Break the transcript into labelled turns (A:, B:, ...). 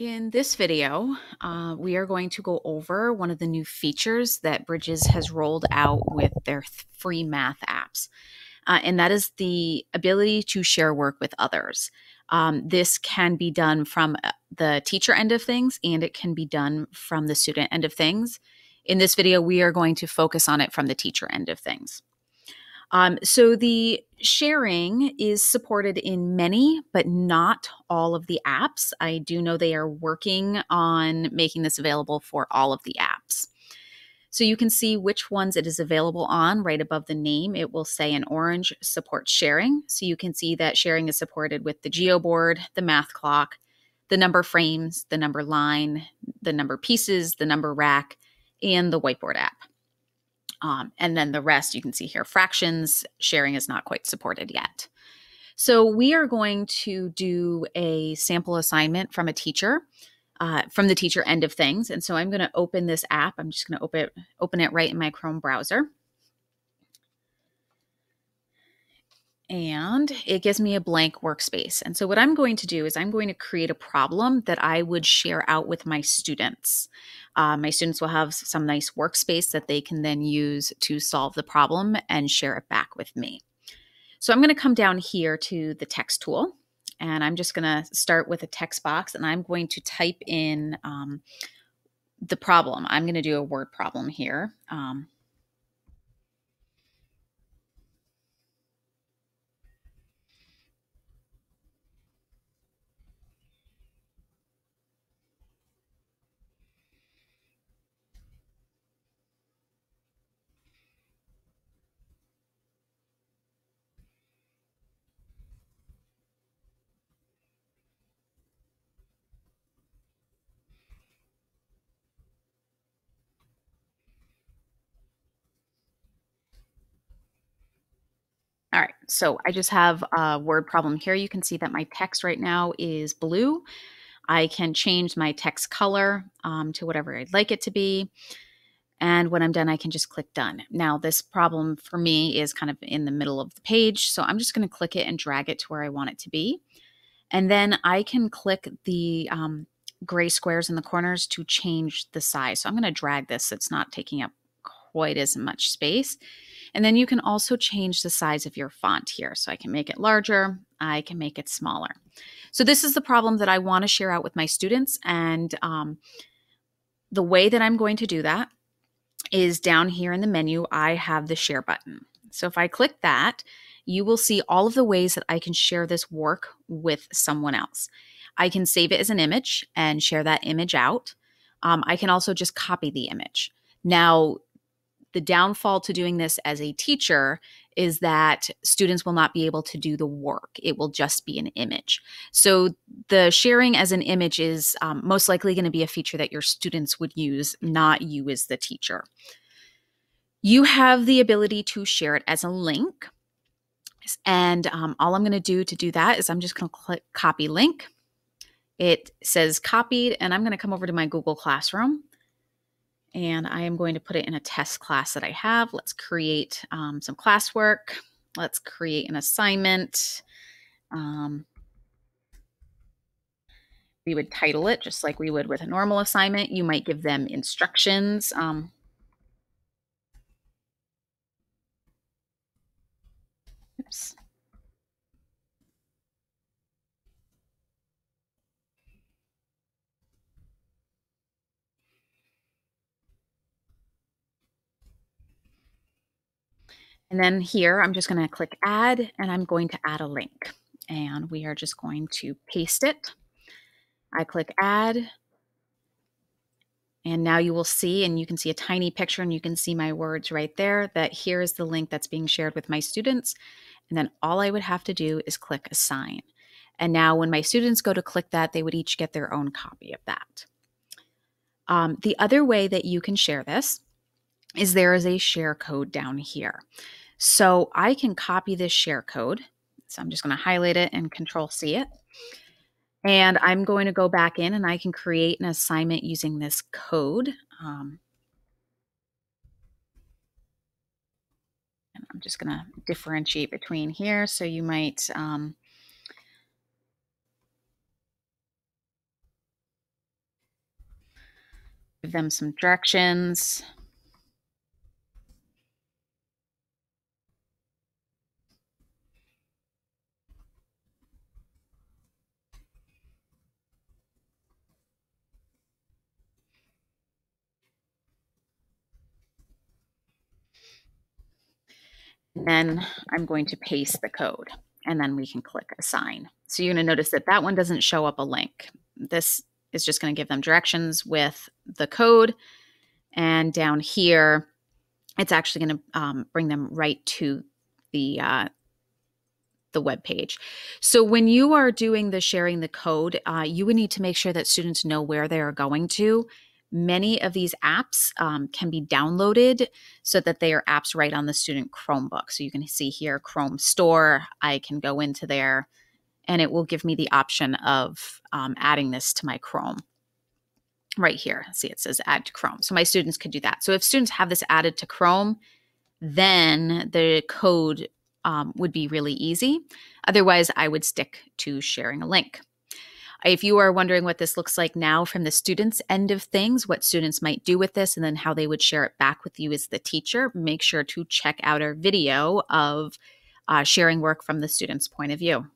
A: In this video, uh, we are going to go over one of the new features that Bridges has rolled out with their free math apps, uh, and that is the ability to share work with others. Um, this can be done from uh, the teacher end of things, and it can be done from the student end of things. In this video, we are going to focus on it from the teacher end of things. Um, so the sharing is supported in many, but not all of the apps. I do know they are working on making this available for all of the apps. So you can see which ones it is available on right above the name. It will say in orange support sharing. So you can see that sharing is supported with the GeoBoard, the math clock, the number frames, the number line, the number pieces, the number rack, and the whiteboard app. Um, and then the rest you can see here fractions sharing is not quite supported yet. So we are going to do a sample assignment from a teacher. Uh, from the teacher end of things. And so I'm going to open this app. I'm just going to open it, open it right in my Chrome browser. And it gives me a blank workspace. And so, what I'm going to do is I'm going to create a problem that I would share out with my students. Uh, my students will have some nice workspace that they can then use to solve the problem and share it back with me. So, I'm going to come down here to the text tool, and I'm just going to start with a text box, and I'm going to type in um, the problem. I'm going to do a word problem here. Um, All right, so I just have a word problem here. You can see that my text right now is blue. I can change my text color um, to whatever I'd like it to be. And when I'm done, I can just click done. Now, this problem for me is kind of in the middle of the page. So I'm just going to click it and drag it to where I want it to be. And then I can click the um, gray squares in the corners to change the size. So I'm going to drag this it's not taking up quite as much space. And then you can also change the size of your font here. So I can make it larger, I can make it smaller. So this is the problem that I want to share out with my students. And um, the way that I'm going to do that is down here in the menu, I have the share button. So if I click that, you will see all of the ways that I can share this work with someone else. I can save it as an image and share that image out. Um, I can also just copy the image. Now, the downfall to doing this as a teacher is that students will not be able to do the work. It will just be an image. So the sharing as an image is um, most likely going to be a feature that your students would use, not you as the teacher. You have the ability to share it as a link. And um, all I'm going to do to do that is I'm just going to click copy link. It says copied, and I'm going to come over to my Google Classroom and I am going to put it in a test class that I have. Let's create um, some classwork. Let's create an assignment. Um, we would title it just like we would with a normal assignment. You might give them instructions. Um, oops. And then here, I'm just going to click add and I'm going to add a link. And we are just going to paste it. I click add. And now you will see, and you can see a tiny picture and you can see my words right there that here is the link that's being shared with my students. And then all I would have to do is click assign. And now when my students go to click that, they would each get their own copy of that. Um, the other way that you can share this is there is a share code down here. So I can copy this share code. So I'm just going to highlight it and control C it. And I'm going to go back in and I can create an assignment using this code. Um, and I'm just going to differentiate between here. So you might um, give them some directions. And then I'm going to paste the code and then we can click assign. So you're going to notice that that one doesn't show up a link. This is just going to give them directions with the code. And down here, it's actually going to um, bring them right to the uh, the web page. So when you are doing the sharing the code, uh, you would need to make sure that students know where they are going to Many of these apps um, can be downloaded so that they are apps right on the student Chromebook. So you can see here Chrome Store. I can go into there and it will give me the option of um, adding this to my Chrome right here. See, it says add to Chrome. So my students could do that. So if students have this added to Chrome, then the code um, would be really easy. Otherwise, I would stick to sharing a link. If you are wondering what this looks like now from the students' end of things, what students might do with this, and then how they would share it back with you as the teacher, make sure to check out our video of uh, sharing work from the student's point of view.